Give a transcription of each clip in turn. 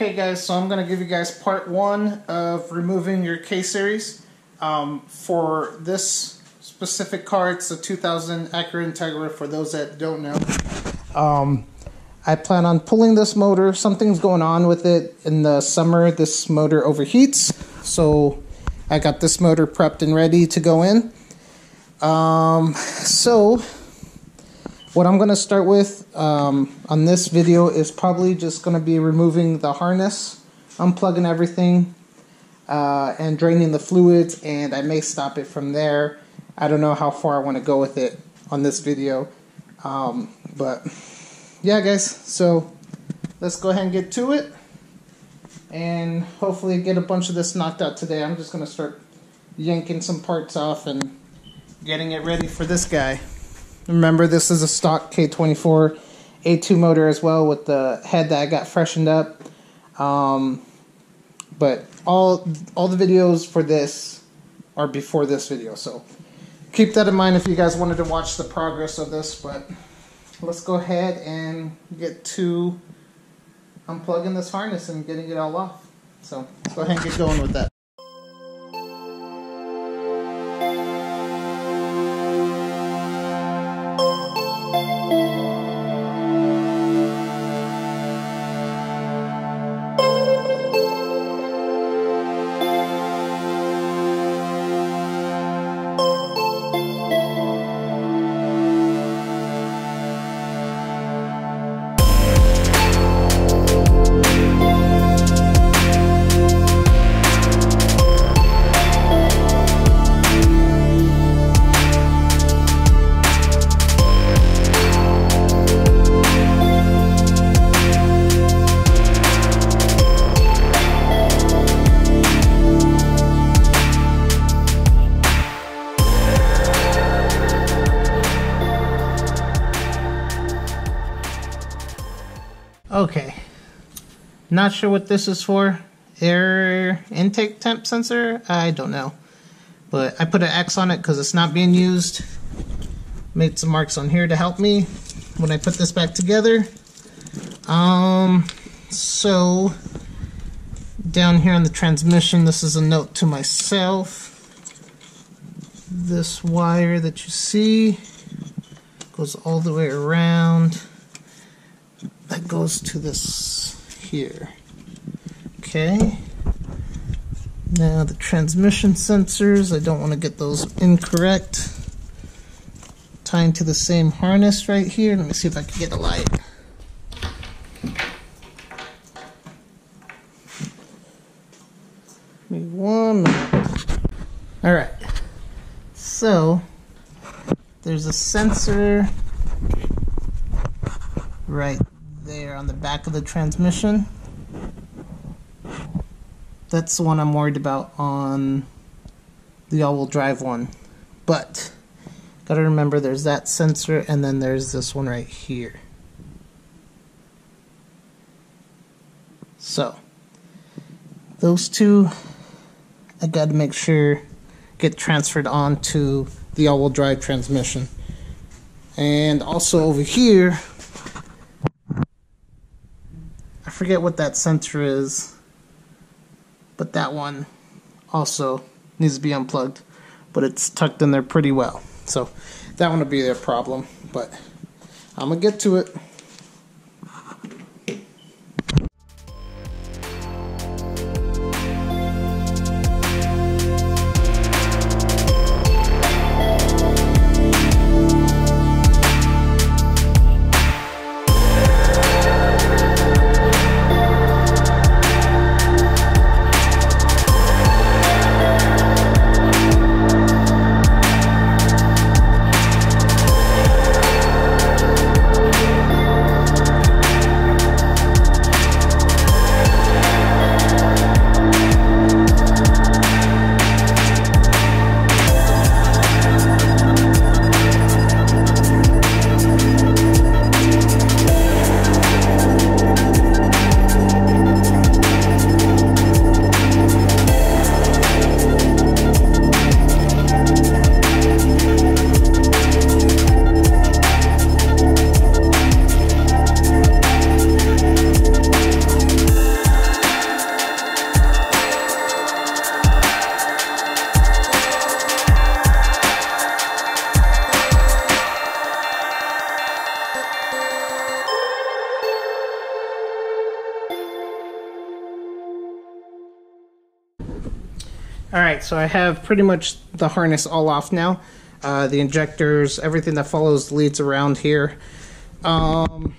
Okay guys, so I'm going to give you guys part one of removing your K-Series. Um, for this specific car, it's a 2000 Acura Integra for those that don't know. Um, I plan on pulling this motor. Something's going on with it in the summer. This motor overheats, so I got this motor prepped and ready to go in. Um, so what I'm going to start with um, on this video is probably just going to be removing the harness, unplugging everything, uh, and draining the fluids, and I may stop it from there. I don't know how far I want to go with it on this video, um, but yeah, guys, so let's go ahead and get to it, and hopefully get a bunch of this knocked out today. I'm just going to start yanking some parts off and getting it ready for this guy. Remember, this is a stock K24 A2 motor as well with the head that I got freshened up. Um, but all all the videos for this are before this video, so keep that in mind if you guys wanted to watch the progress of this. But let's go ahead and get to unplugging this harness and getting it all off. So let's go ahead and get going with that. Not sure what this is for. Air intake temp sensor? I don't know. But I put an X on it because it's not being used. Made some marks on here to help me when I put this back together. Um, so down here on the transmission, this is a note to myself. This wire that you see goes all the way around that goes to this here. Okay. Now the transmission sensors, I don't want to get those incorrect. Tying to the same harness right here. Let me see if I can get a light. Maybe one Alright. So there's a sensor right there on the back of the transmission. That's the one I'm worried about on the all-wheel drive one. But, gotta remember there's that sensor and then there's this one right here. So, those two, I gotta make sure get transferred onto the all-wheel drive transmission. And also over here, forget what that sensor is, but that one also needs to be unplugged, but it's tucked in there pretty well. So that one will be a problem, but I'm gonna get to it. All right, so I have pretty much the harness all off now. Uh, the injectors, everything that follows leads around here. Um,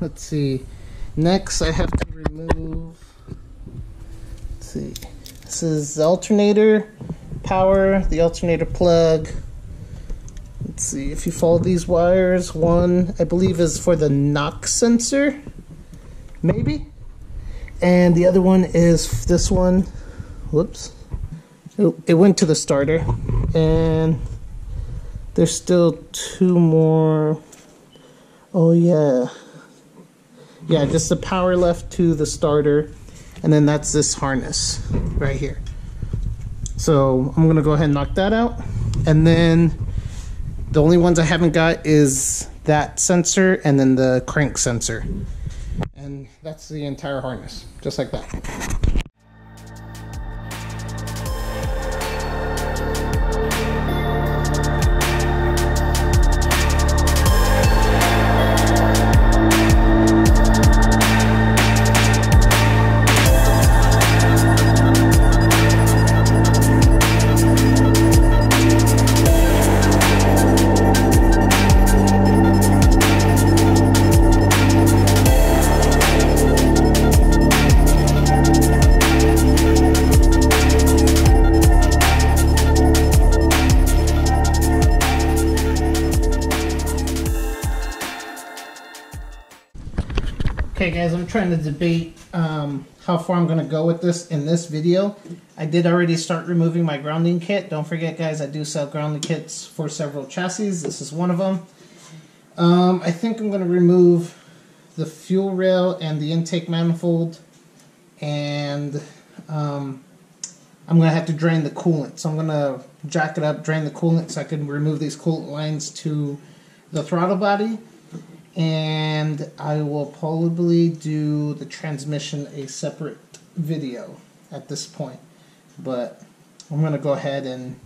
let's see. Next, I have to remove. Let's see. This is the alternator power, the alternator plug. Let's see if you follow these wires. One, I believe, is for the knock sensor, maybe. And the other one is this one. Whoops. It, went to the starter. And there's still two more. Oh, yeah. Yeah, just the power left to the starter. And then that's this harness right here. So I'm to go ahead and knock that out. And then the only ones I haven't got is that sensor and then the crank sensor. And that's the entire harness, just like that. Trying to debate um, how far I'm going to go with this in this video. I did already start removing my grounding kit. Don't forget guys, I do sell grounding kits for several chassis. This is one of them. Um, I think I'm going to remove the fuel rail and the intake manifold and um, I'm going to have to drain the coolant. So I'm going to jack it up, drain the coolant so I can remove these coolant lines to the throttle body and I will probably do the transmission a separate video at this point. But I'm going to go ahead and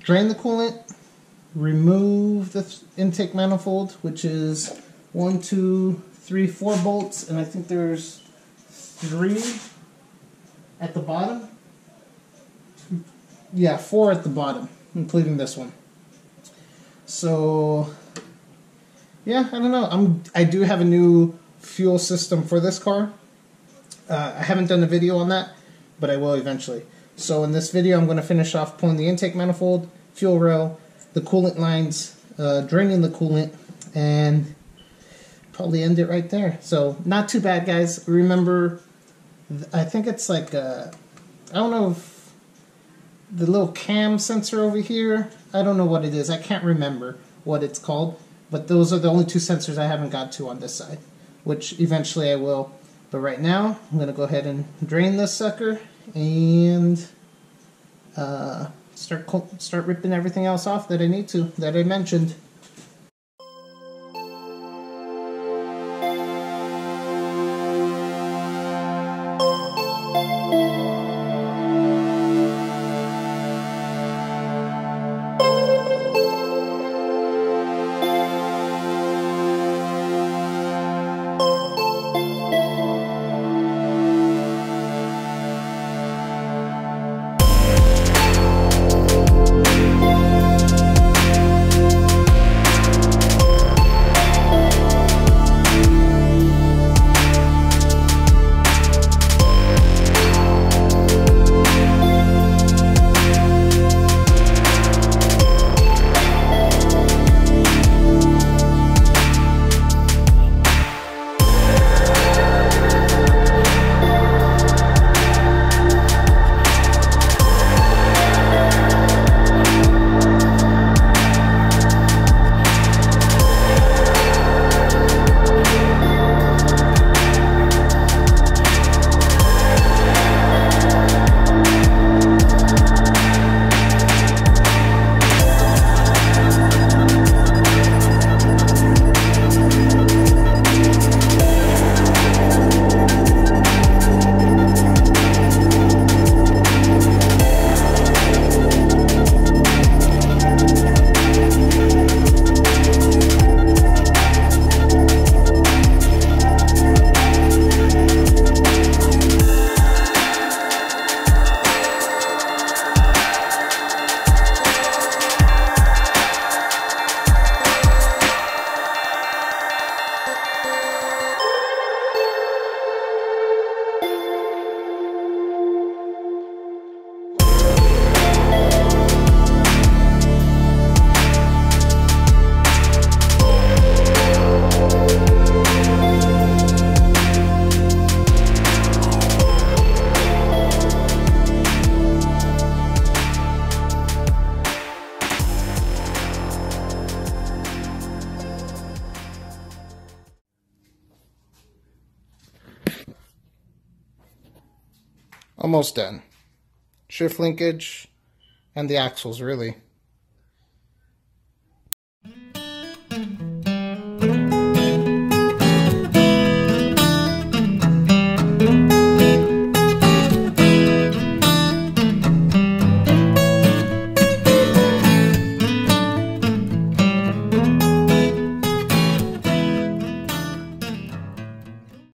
drain the coolant, remove the intake manifold, which is one, two, three, four bolts, and I think there's three at the bottom. Yeah, four at the bottom, including this one. So yeah, I don't know. I'm I do have a new fuel system for this car. Uh, I haven't done a video on that, but I will eventually. So in this video, I'm going to finish off pulling the intake manifold, fuel rail, the coolant lines, uh, draining the coolant, and probably end it right there. So not too bad, guys. Remember, I think it's like uh, I don't know if the little cam sensor over here. I don't know what it is. I can't remember what it's called. But those are the only two sensors I haven't got to on this side, which eventually I will. But right now, I'm going to go ahead and drain this sucker and uh, start start ripping everything else off that I need to, that I mentioned. Almost done. Shift linkage and the axles, really.